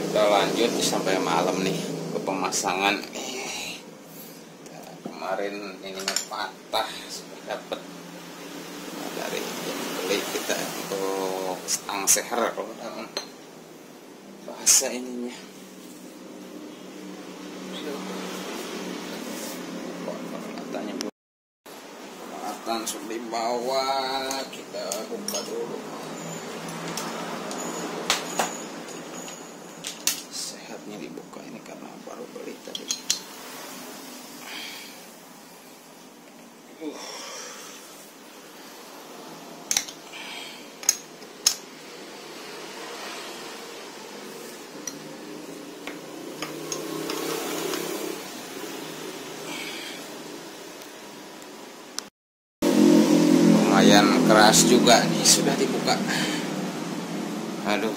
kita lanjut sampai malam nih ke pemasangan. Eh, kemarin ini patah sudah dapat dari yang beli kita untuk stang seher kalau dalam bahasa ininya. Katanya akan sudah dibawa kita buka dulu dibuka ini karena baru beli tadi uh. lumayan keras juga nih sudah dibuka aduh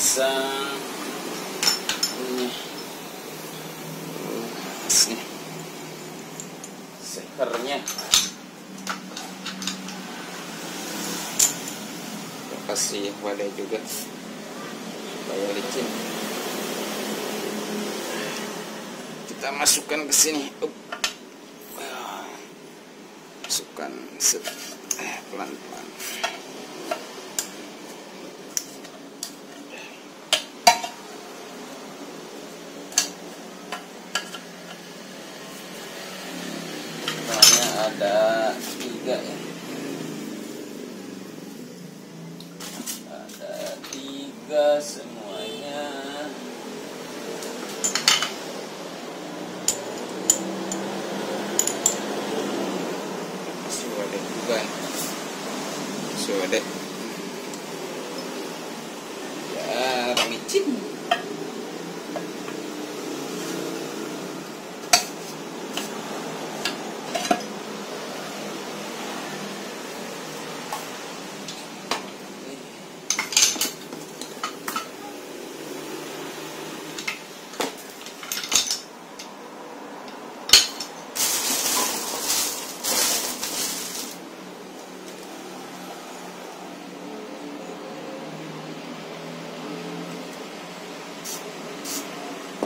pasang ini. Asnya sekernya. Kasih wadah juga. Supaya licin. Kita masukkan ke sini. Up. Masukkan eh, pelan-pelan Soalnya ada tiga ya ada tiga semuanya masih juga nih. masih ada ya micin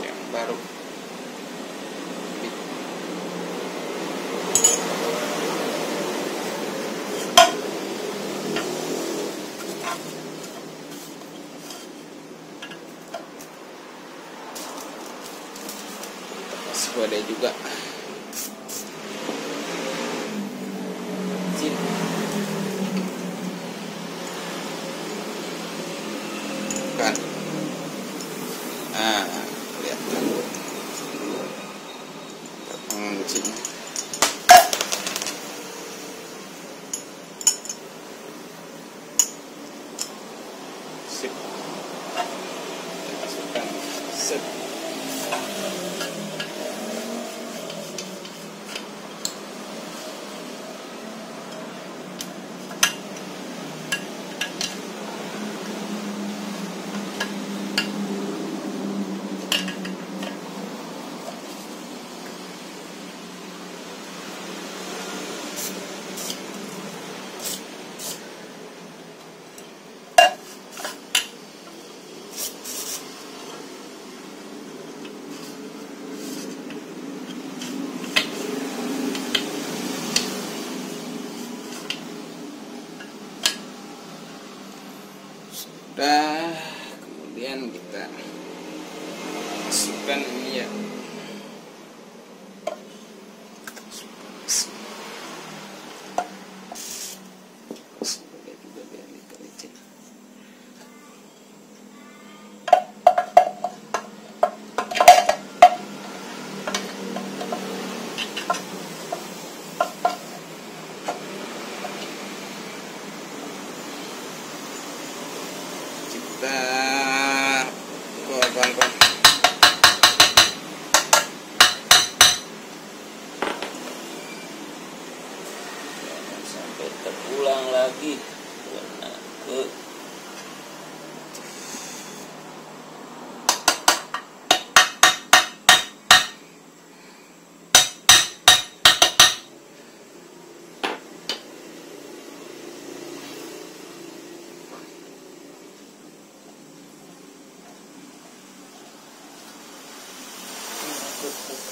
yang baru Masih ada juga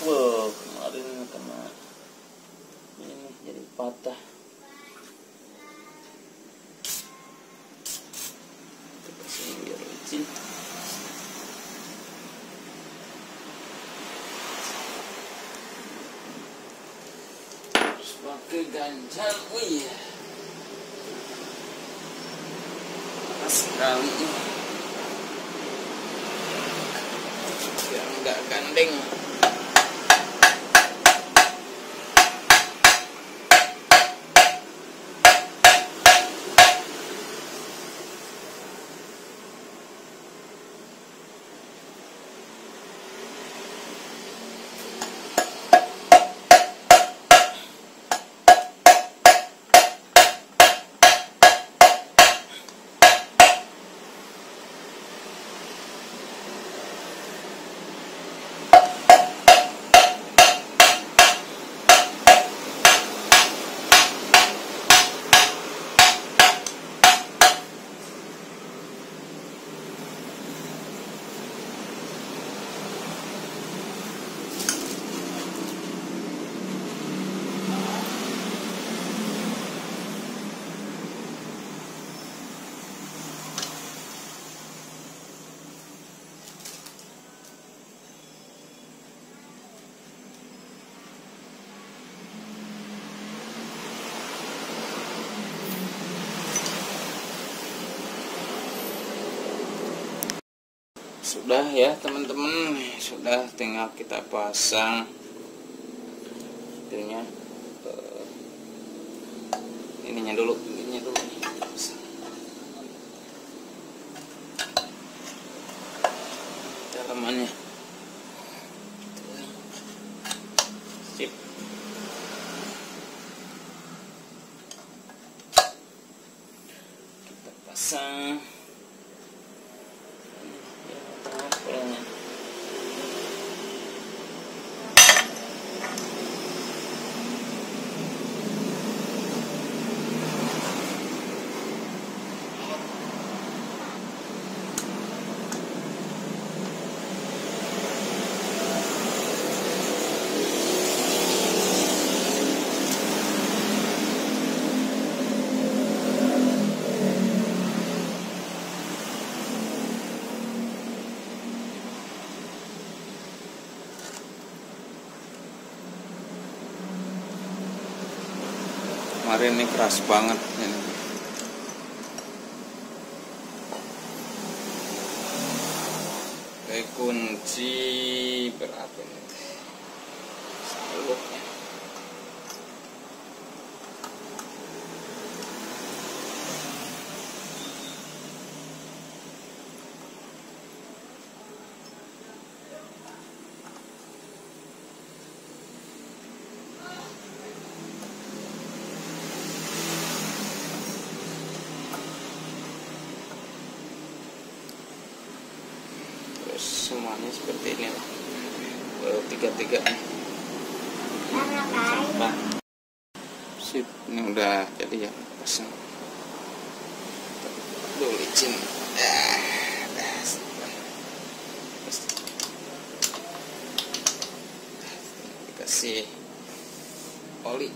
Pukul kemarin kena ini jadi patah. Kita licin Harus pakai ganjal oh iya. Sekali ini. Biar nggak gandeng sudah ya teman-teman. Sudah tinggal kita pasang itunya eh, ininya dulu ininya dulu nih kita pasang. dalamannya sip kita pasang Pelangnya. Kemarin ini keras banget ini. kayak kunci berapa ini Saluknya. terus semuanya seperti ini lah. Tiga tiga nah sip ini udah jadi ya pasang. Aduh licin. Dikasih oli.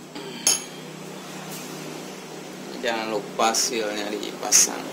Jangan lupa silnya dipasang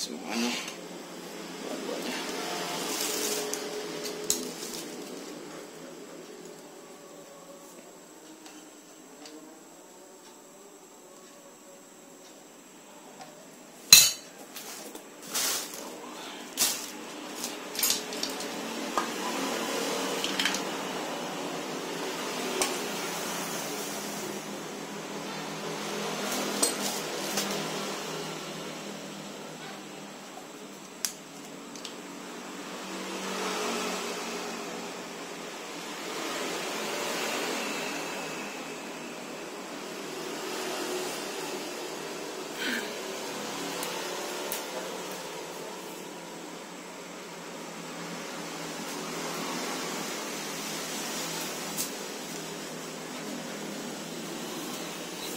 subhanahu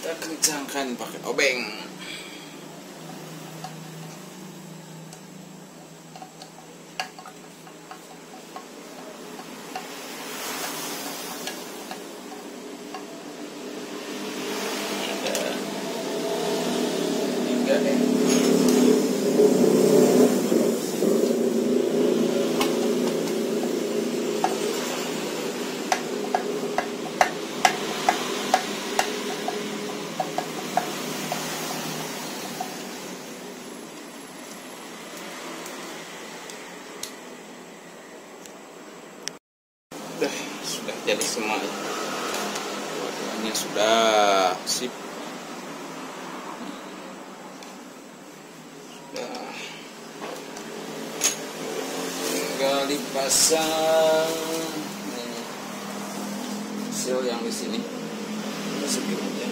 kita kencangkan pakai obeng Dah, sudah jadi semua. Dua-duanya sudah sip. Sudah. Tinggal dipasang ini. Seal yang di sini. Masukin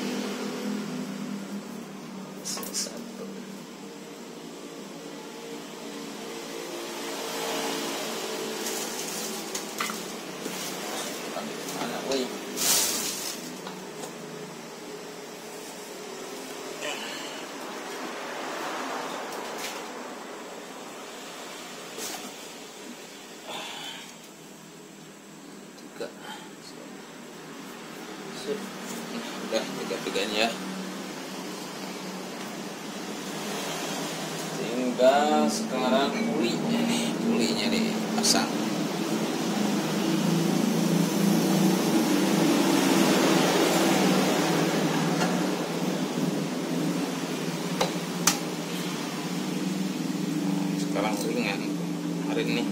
tiga Sip. Nah, udah tiga-tiganya ya. Sekarang kulinya nih kulinya dipasang Nah, sekarang ringan hari ini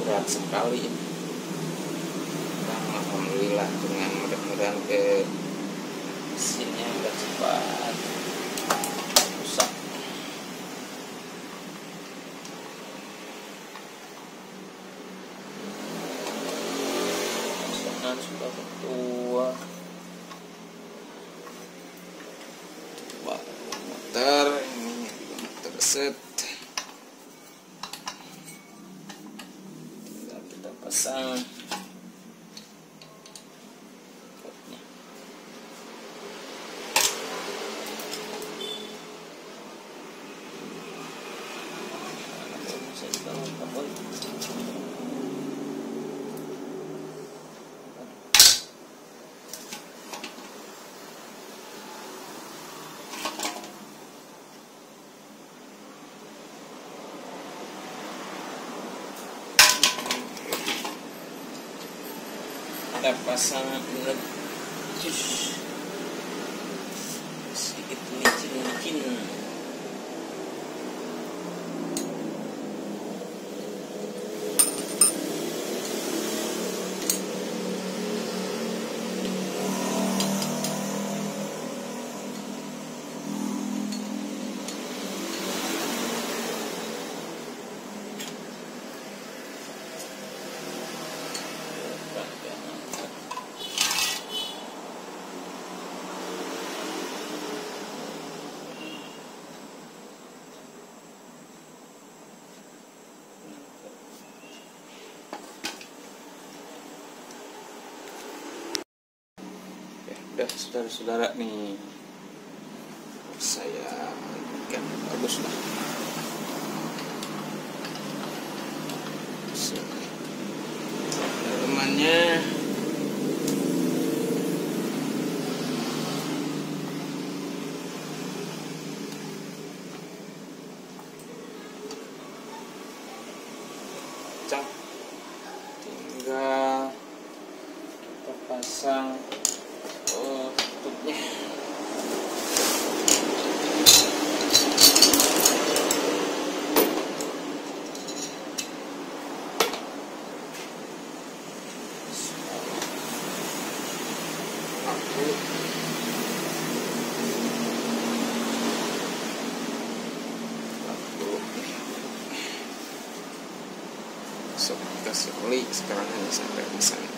berat sekali Sekarang alhamdulillah dengan mudah-mudahan ke mesinnya udah cepat rusak pesanan sudah ketua. Baru motor ini juga motor set. Tinggal kita pasang kita saudara-saudara nih. Saya ikan bagus lah. masuk kita sekali sekarang hanya sampai di sana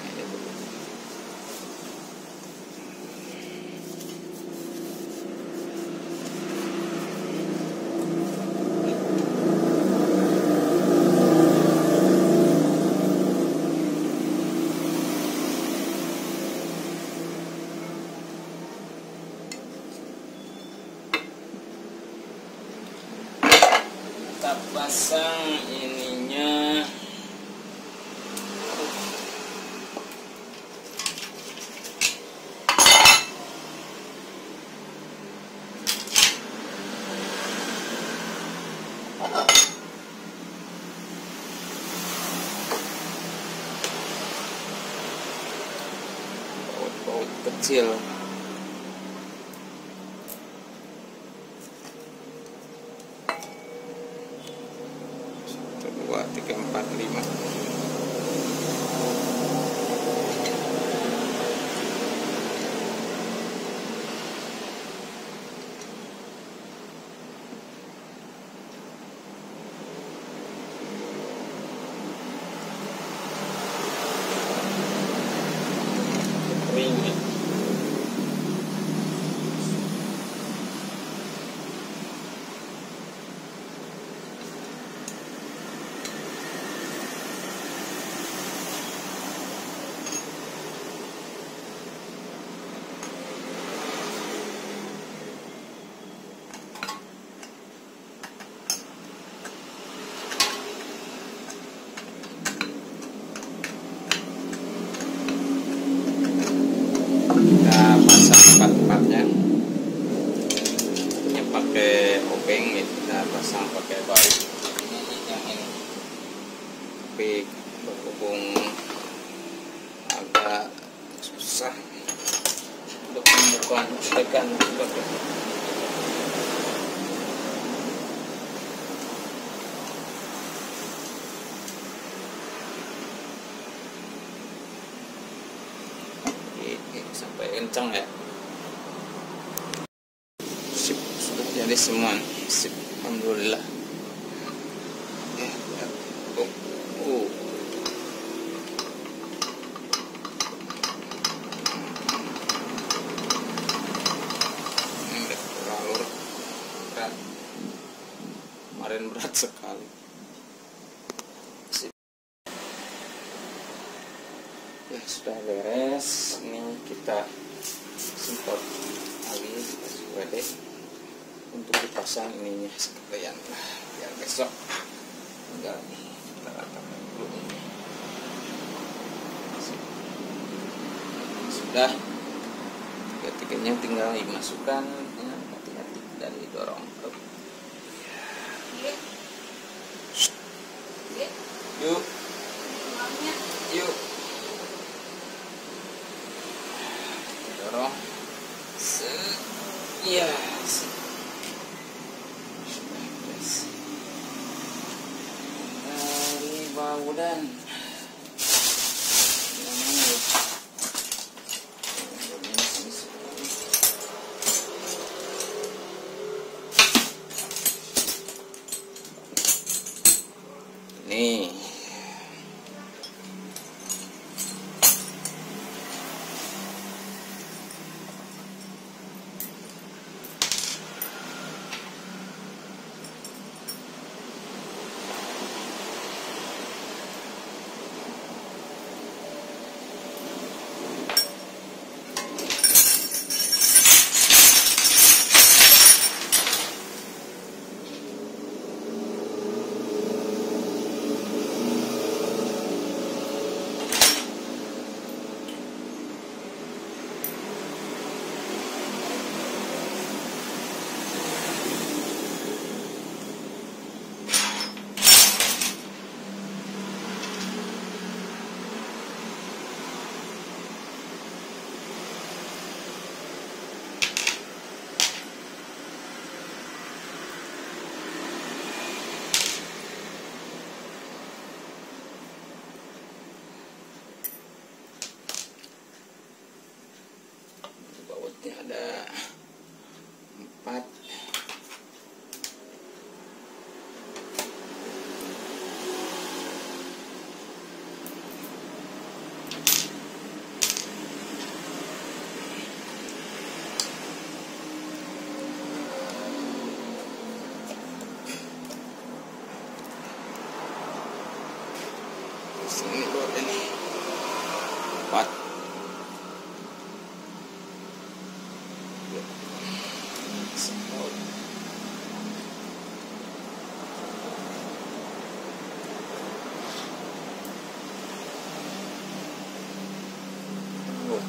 si sampai kencang ya. Sip sudah jadi semua. Sip alhamdulillah. sudah tiketnya tinggal dimasukkan hati-hati ya, dan didorong.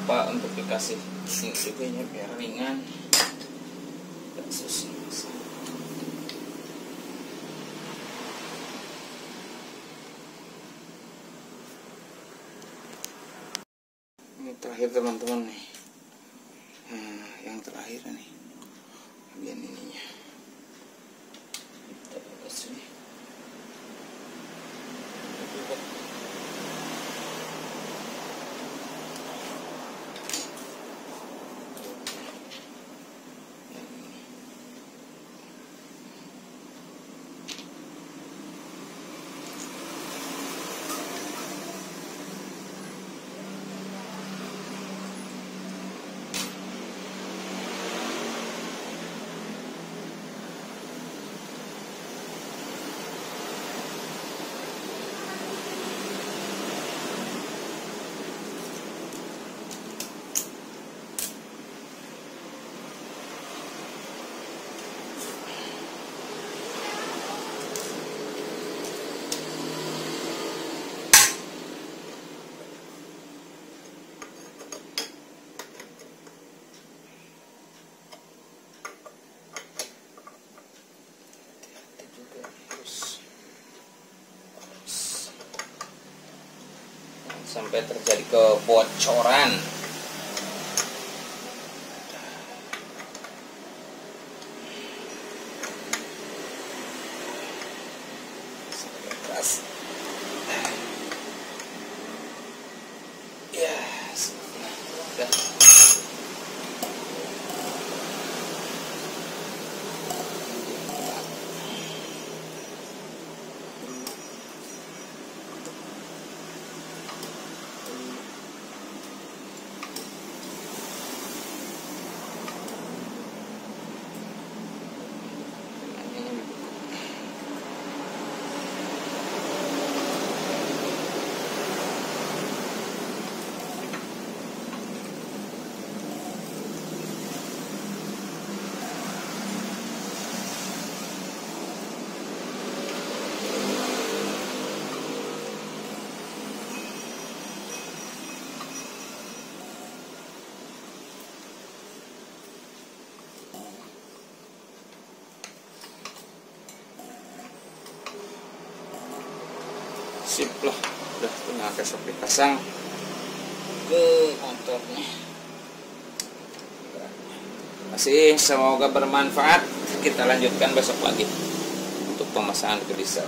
Lupa untuk dikasih nya biar ringan Gak susah ini terakhir teman-teman nih nah, yang terakhir nih bagian ininya kita buka sini Yang ini. hati juga harus harus- Jangan sampai terjadi kebocoran sip. Lah udah tinggal besok dipasang ke motornya masih semoga bermanfaat. Kita lanjutkan besok lagi untuk pemasangan ke diesel